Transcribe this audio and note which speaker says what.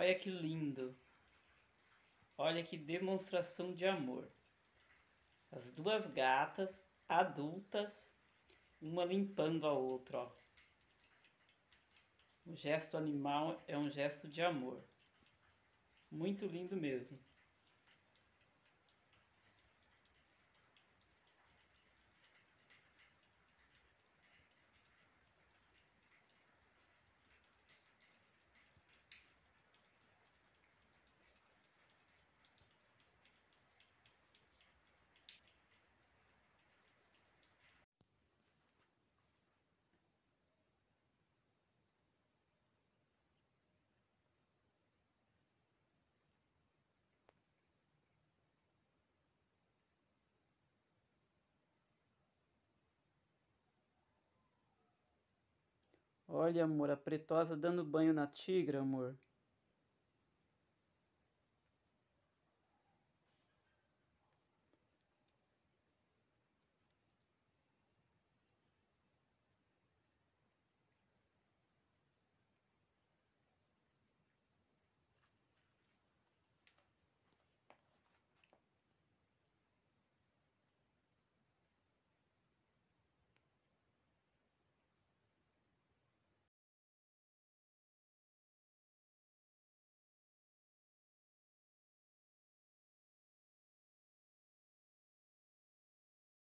Speaker 1: Olha que lindo. Olha que demonstração de amor. As duas gatas adultas, uma limpando a outra, ó. O gesto animal é um gesto de amor. Muito lindo mesmo. Olha, amor, a pretosa dando banho na tigra, amor.